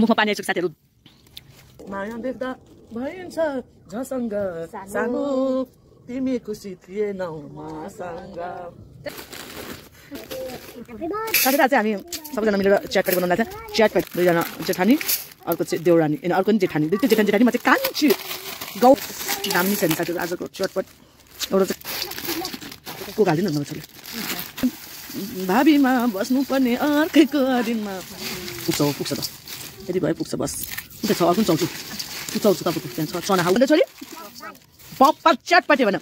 मुखमा पानी आइसक्यो साथीहरू माया देख्दा भइन्छ झसँग सानो तिमी खुसी थिएनौ मसँग। आज चाहिँ हामी सबैजना मिलेर च्याट प्याट बनाउनु च्याट प्याट दुईजना जेठानी अर्को चाहिँ देउरानी। अनि अर्को पनि जेठानी। दुई जेठानी जेठानी म चाहिँ कान्छी गाउँ दामी छ नि साथीहरू आजको चटपट एउटा चाहिँ को हालिदिनु न छोरी भाबीमा बस्नुपर्ने अर्कैको दिनमा पुग्छ पुग्छ त यति भयो पुग्छ बस। कुन छ? अर्को पनि चल्छु चल्छु तपाईँको? त्यहाँ छ चना खाऊ छोरी पप्पा च्याटपाटी भन।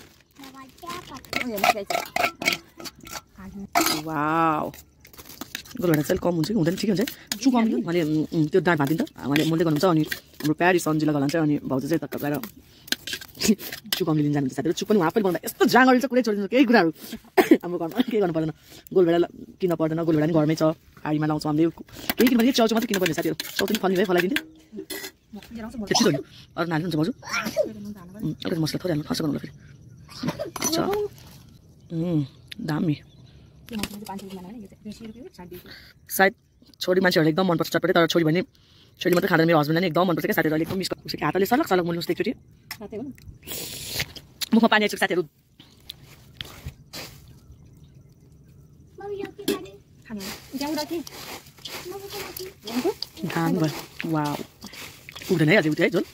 वाउ। चाहिँ कम हुन्छ कि? हुँदैन ठिकै हुन्छ। चुकाउनु मैले त्यो दाँत भाँदिन्छ मैले मैले गर्नुहुन्छ अनि हाम्रो प्यारिस अन्जिला गलान्छ अनि भाउजू चाहिँ गएर चुकाउने लिन जानुहुन्छ साथीहरू चुक पनि उहाँ पनि बनाउँदा यस्तो जाँगरी चाहिँ कुरै छोडिदिनु केही कुराहरू हाम्रो घरमा केही गर्नु पर्दैन गोलभेडा किन्न पर्दैन गोलभेडा पनि घरमै छ आडीमा लाउँछौँ हामीले केही किन्नु भने चाउचाउ मात्रै किन्नु पर्ने साथीहरू चाउचाउ पनि फल्ने भए फलाइदिन्थ्यो त्यति हो नि अरू नाल्नुहुन्छ भाउजू उम्, अलिकति मसला थोरै हाल्नु खर्च गर्नु फेरि छ दामी सायद छोरी मान्छेहरूले एकदम मनपर्छ चटपटे तर छोरी भने छोरी मात्रै खाँदैन मेरो हस्बेन्डलाई एकदम मनपर्छ क्या साथीहरू अहिले। एकदम मिस उसको हातले सलक सलक मुल्नु एकचोटि। मुखमा पानी आइसक्यो साथीहरू। वा पुग्दैन है अझै उठ्यो है झोल।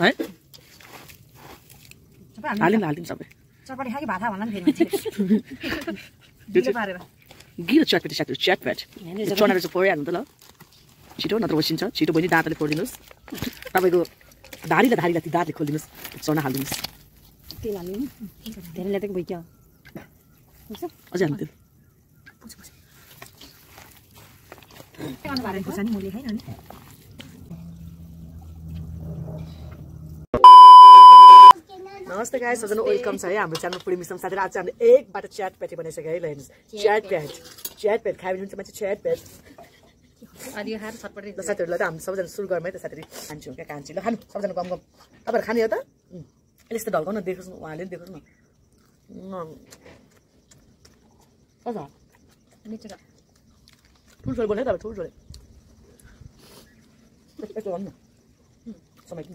है? हालिदिनु हालिदिनु सबै। भात गिरो च्याटपेटी साथीहरू च्याटप्याट चनाहरू चाहिँ फोरिहाल्नु त ल। छिटो नत्र ओसिन्छ छिटो बहिनी दाँतले फोडिदिनुहोस्। तपाईँको धारीलाई धारीलाई त्यो दाँतले खोलिदिनुहोस् चना हालिदिनुहोस्। तेल धेरै ल्याएको भइक्यो अझै हाल्नु खुर्सानी मैले खाइन नमस्ते गाई सबजना वेलकम छ। है हाम्रो च्यानल पुरी मिसम साथीहरू आज चाहिँ हामीले एकबाट च्याट प्याटी बनाइसक्यो है ल हेर्नुहोस् च्याट प्याट च्याट प्याट खायो भने हुन्छ मान्छे च्याट प्याट ल साथीहरूलाई त हामी सबैजना सुरु गरौँ है त साथीहरू खान्छौँ क्या कान्छी ल खानु सबैजना कम कम तपाईँहरू खाने हो त? यसले यस्तो ढल्काउन देखोस् न उहाँले पनि देखोस् न। ठुल्ठुलो बोल्यो तपाईँ ठुल्ठुलो। यस्तो गर्नु न। समय किन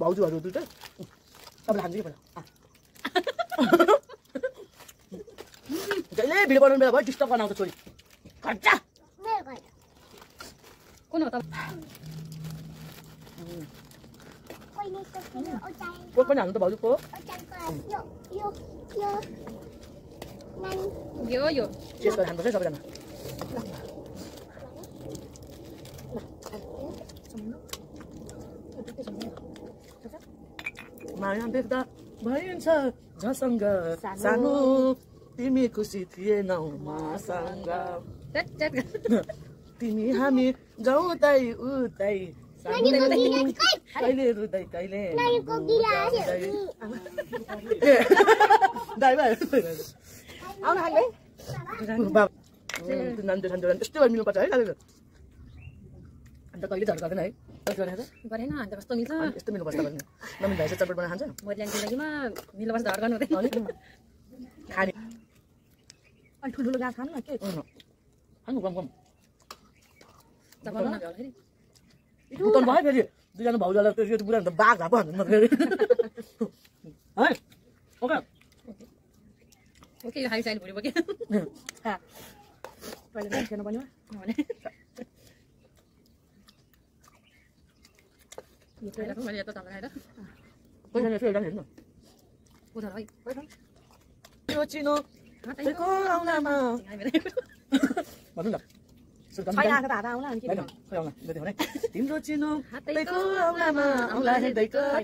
भाउजूहरू दुइटै तपाईँले खान्छ कि पहिला जहिले भिडियो बनाउनु बेला भयो डिस्टर्ब गर्न आउँछ छोरी खर्चा कुन हो त कोही पनि हाल्नु त भाउजू को यो यो है सबैजना माया देख्दा भइन्छ झसँग सानो। तिमी खुसी थिएनौ मसँग। तिमी हामी जाउँ तै उतै कहिले रुँदै कहिले आउनु ठान्छु त्यस्तै भएर मिल्नुपर्छ है दाजु अन्त कहिले झर्क गर्दैन है? गर्ने गरेन अन्त कस्तो मिल्छ? अनि यस्तो भने नमिल भाइ चाहिँ चटपट बनाएर खान्छ लागिमा मिल्नुपर्छ धर गर्नु हुँदैन। अनि? खाने। अलि ठुल्ठुलो गाँस खानु न के? खानु कम कम त गर्नु भयो फेरि। दुईजना भाउजूलाई त्यो बुढा त बाघ भएको भन्नु म फेरि। है? ओके। ओके यो खाइस अहिले भुँडी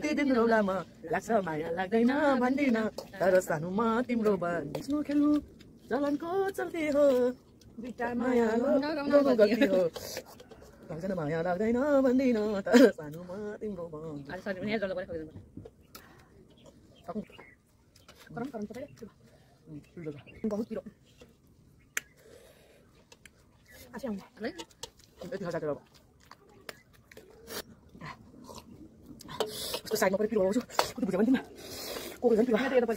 त्यो दिन रौलामा लाग्छ माया लाग्दैन भन्दिन तर सानु म तिम्रो भन निस्नु खेल्नु चलनको चल्दै हो जान न माया याद आउँदैन भन्दिन तर सानो मात्र तिम्रो बा आइज सरी म हेर्दै होला पछि जान्छु त कुरा गरौं कुरौं तरै छु जा यो हिँड्जा हाशिङले तिमीहरु हजुरहरु आ उस्को साइडमा पनि पिरो होसु कुन बुझवान तिमीमा को गर्जन पिरा हेर्दै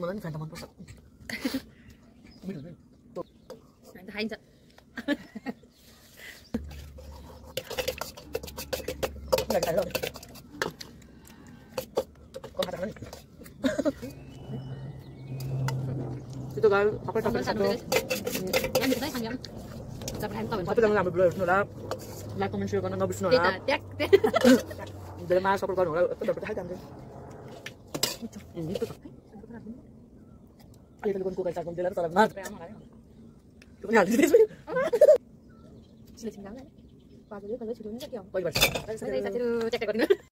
Mulan kan teman pusat. Nanti hain sak. Enggak tahu. Kok katakan? Itu kan apa tapi satu. Yang kita panjang. Tapi jangan ngambil dulu, nolak. Like, comment, share, karena nggak bisa nolak. Dari mana sopir kan nolak? Itu dapat hajan deh. Ini tuh. ये लोगों को कैसा कौन दिला साला मार pay हम आ रहे हैं तुमने हाल दे इसमें चिल्ला चिल्ला पागल है पागल छोड़ने का क्या कोई बात नहीं चेक कर दूँगा